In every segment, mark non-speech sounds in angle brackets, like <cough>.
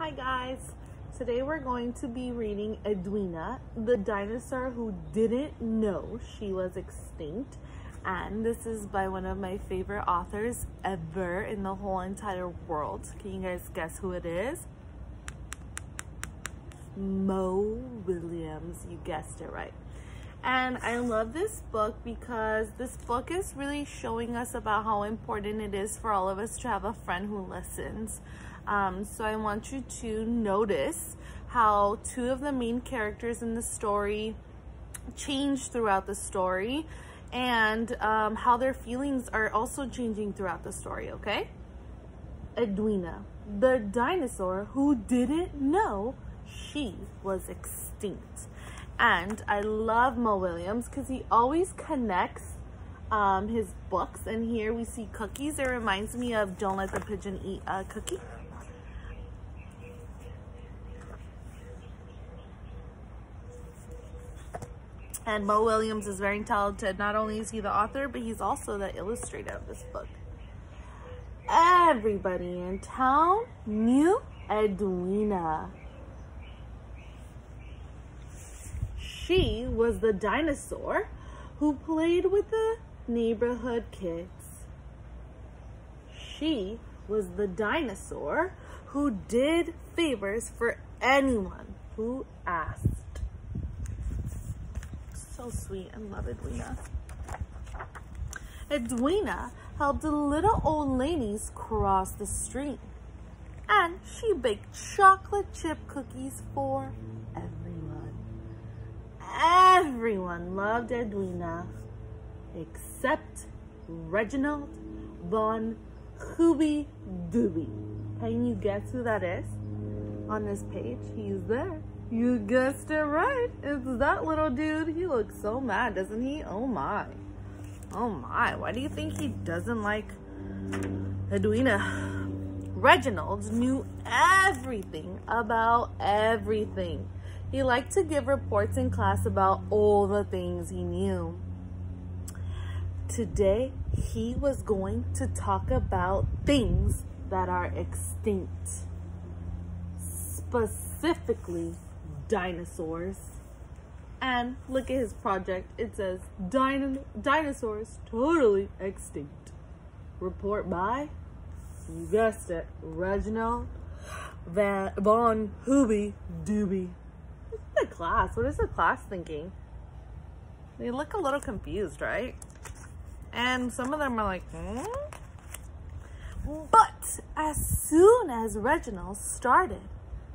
Hi guys! Today we're going to be reading Edwina, the dinosaur who didn't know she was extinct. And this is by one of my favorite authors ever in the whole entire world. Can you guys guess who it is? Mo Willems, You guessed it right. And I love this book because this book is really showing us about how important it is for all of us to have a friend who listens. Um, so I want you to notice how two of the main characters in the story change throughout the story and um, how their feelings are also changing throughout the story, okay? Edwina, the dinosaur who didn't know she was extinct. And I love Mo Willems because he always connects um, his books. And here we see cookies. It reminds me of Don't Let the Pigeon Eat a Cookie. And Mo Willems is very talented. Not only is he the author, but he's also the illustrator of this book. Everybody in town knew Edwina. She was the dinosaur who played with the neighborhood kids. She was the dinosaur who did favors for anyone who asked. Sweet. I love Edwina. Edwina helped the little old ladies cross the street. And she baked chocolate chip cookies for everyone. Everyone loved Edwina except Reginald von Hooby Dooby. Can you guess who that is? On this page, he's there. You guessed it right. It's that little dude. He looks so mad, doesn't he? Oh my. Oh my. Why do you think he doesn't like Edwina? Reginald knew everything about everything. He liked to give reports in class about all the things he knew. Today, he was going to talk about things that are extinct, specifically dinosaurs. And look at his project. It says Din dinosaurs totally extinct. Report by, you guessed it, Reginald Von Hooby Dooby. The class. What is the class thinking? They look a little confused, right? And some of them are like, hmm? But as soon as Reginald started,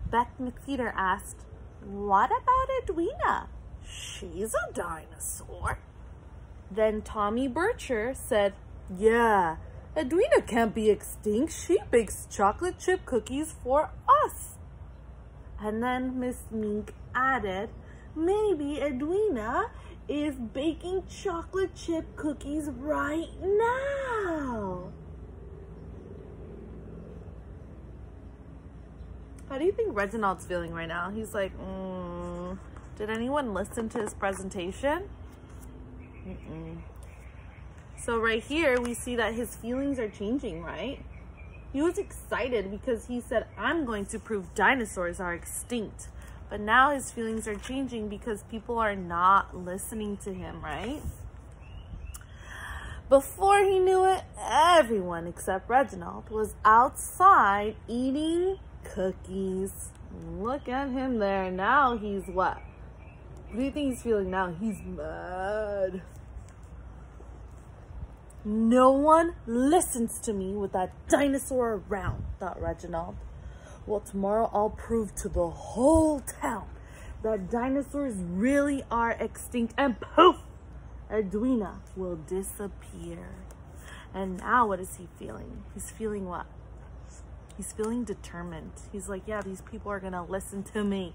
Beth McFeeder asked, what about Edwina? She's a dinosaur. Then Tommy Bircher said, yeah, Edwina can't be extinct. She bakes chocolate chip cookies for us. And then Miss Mink added, maybe Edwina is baking chocolate chip cookies right now. How do you think Reginald's feeling right now? He's like, mm, did anyone listen to his presentation? Mm -mm. So right here, we see that his feelings are changing, right? He was excited because he said, I'm going to prove dinosaurs are extinct. But now his feelings are changing because people are not listening to him, right? Before he knew it, everyone except Reginald was outside eating cookies. Look at him there. Now he's what? What do you think he's feeling now? He's mad. No one listens to me with that dinosaur around, thought Reginald. Well, tomorrow I'll prove to the whole town that dinosaurs really are extinct and poof, Edwina will disappear. And now what is he feeling? He's feeling what? He's feeling determined. He's like, yeah, these people are going to listen to me.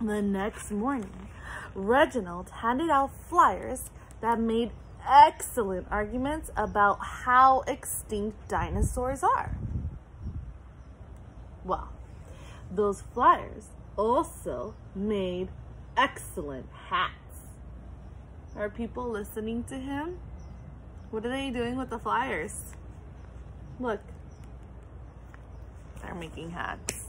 The next morning, Reginald handed out flyers that made excellent arguments about how extinct dinosaurs are. Well, those flyers also made excellent hats. Are people listening to him? What are they doing with the flyers? Look, they're making hats.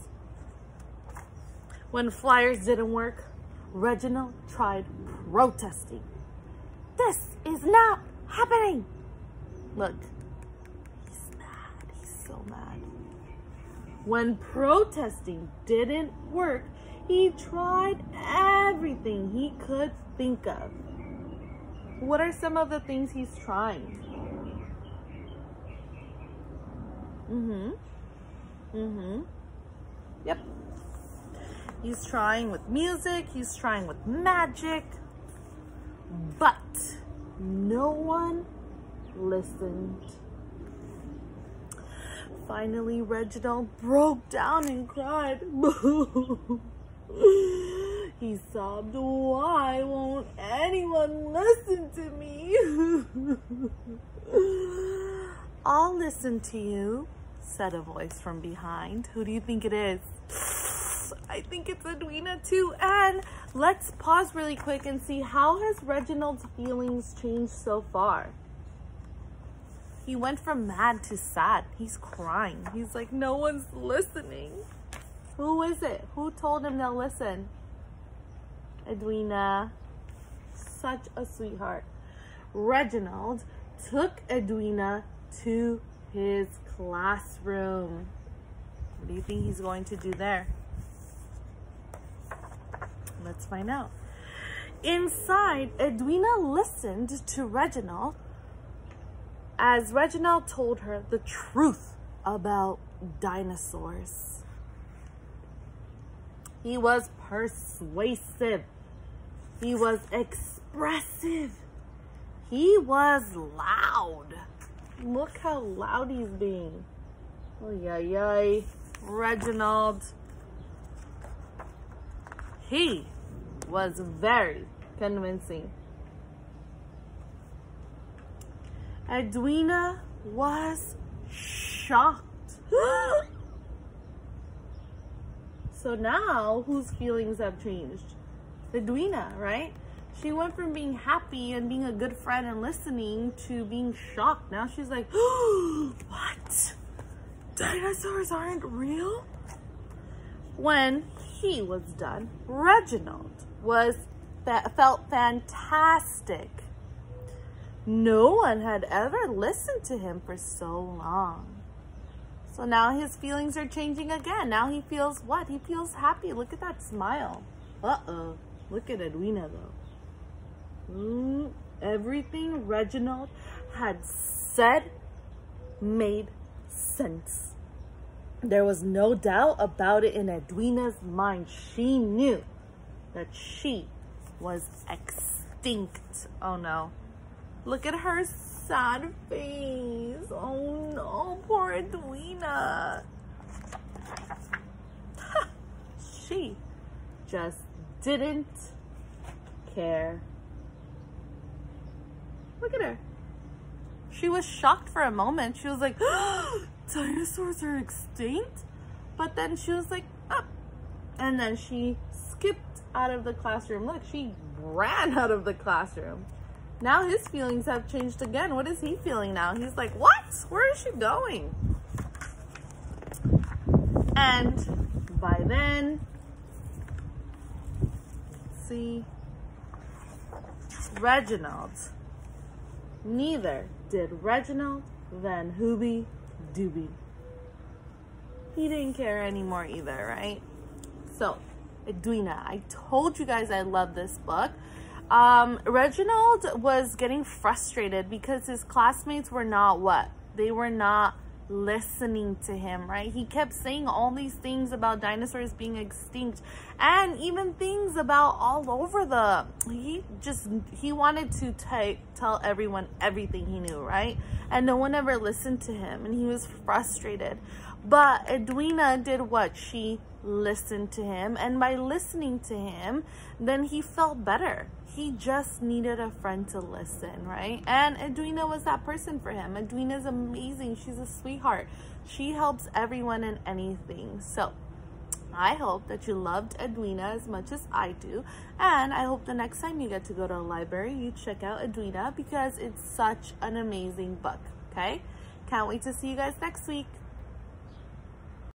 When flyers didn't work, Reginald tried protesting. This is not happening. Look, he's mad. He's so mad. When protesting didn't work, he tried everything he could think of. What are some of the things he's trying? Mm-hmm. Mm-hmm. Yep. He's trying with music. He's trying with magic. But no one listened. Finally, Reginald broke down and cried. <laughs> he sobbed, Why won't anyone listen to me? <laughs> I'll listen to you, said a voice from behind. Who do you think it is? I think it's Edwina too. And let's pause really quick and see how has Reginald's feelings changed so far? He went from mad to sad. He's crying. He's like, no one's listening. Who is it? Who told him they'll listen? Edwina. Such a sweetheart. Reginald took Edwina to his classroom. What do you think he's going to do there? Let's find out. Inside, Edwina listened to Reginald as Reginald told her the truth about dinosaurs. He was persuasive. He was expressive. He was loud. Look how loud he's being. Oh, yeah, yeah. Reginald. He was very convincing. Edwina was shocked. <gasps> so now, whose feelings have changed? Edwina, right? She went from being happy and being a good friend and listening to being shocked. Now she's like, <gasps> what? Dinosaurs aren't real? When he was done, Reginald was felt fantastic no one had ever listened to him for so long. So now his feelings are changing again. Now he feels what? He feels happy. Look at that smile. Uh-oh. Look at Edwina, though. Mm, everything Reginald had said made sense. There was no doubt about it in Edwina's mind. She knew that she was extinct. Oh no. Look at her sad face. Oh no, poor Edwina. she just didn't care. Look at her. She was shocked for a moment. She was like, <gasps> dinosaurs are extinct? But then she was like, up. And then she skipped out of the classroom. Look, she ran out of the classroom. Now his feelings have changed again. What is he feeling now? He's like, what? Where is she going? And by then, see, Reginald, neither did Reginald Van Hooby Dooby. He didn't care anymore either, right? So, Edwina, I told you guys I love this book um, Reginald was getting frustrated because his classmates were not what? They were not listening to him, right? He kept saying all these things about dinosaurs being extinct and even things about all over the he just he wanted to tell everyone everything he knew, right? And no one ever listened to him and he was frustrated. But Edwina did what? She listened to him and by listening to him, then he felt better he just needed a friend to listen, right? And Edwina was that person for him. Edwina's amazing. She's a sweetheart. She helps everyone and anything. So I hope that you loved Edwina as much as I do. And I hope the next time you get to go to a library, you check out Edwina because it's such an amazing book, okay? Can't wait to see you guys next week.